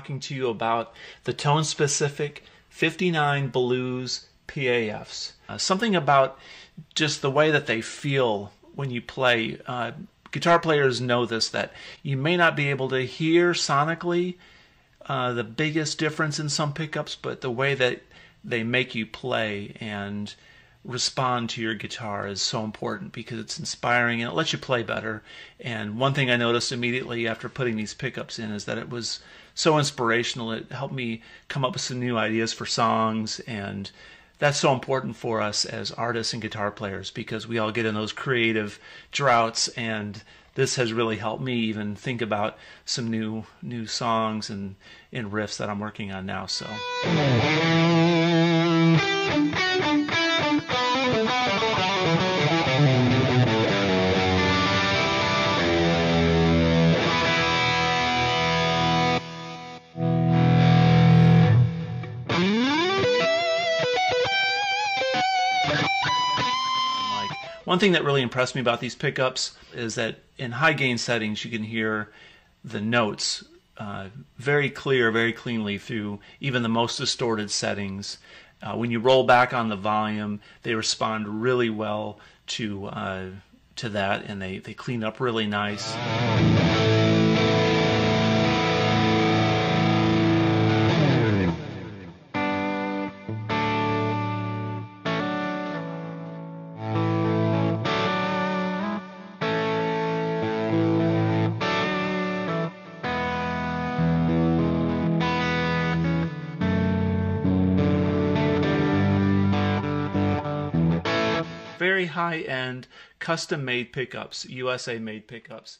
talking to you about the tone specific 59 Blues PAFs. Uh, something about just the way that they feel when you play. Uh, guitar players know this that you may not be able to hear sonically uh, the biggest difference in some pickups, but the way that they make you play and respond to your guitar is so important because it's inspiring and it lets you play better. And one thing I noticed immediately after putting these pickups in is that it was so inspirational. It helped me come up with some new ideas for songs and that's so important for us as artists and guitar players because we all get in those creative droughts and this has really helped me even think about some new new songs and, and riffs that I'm working on now so One thing that really impressed me about these pickups is that in high gain settings you can hear the notes uh, very clear, very cleanly through even the most distorted settings. Uh, when you roll back on the volume, they respond really well to uh, to that, and they they clean up really nice. Very high end, custom made pickups, USA made pickups.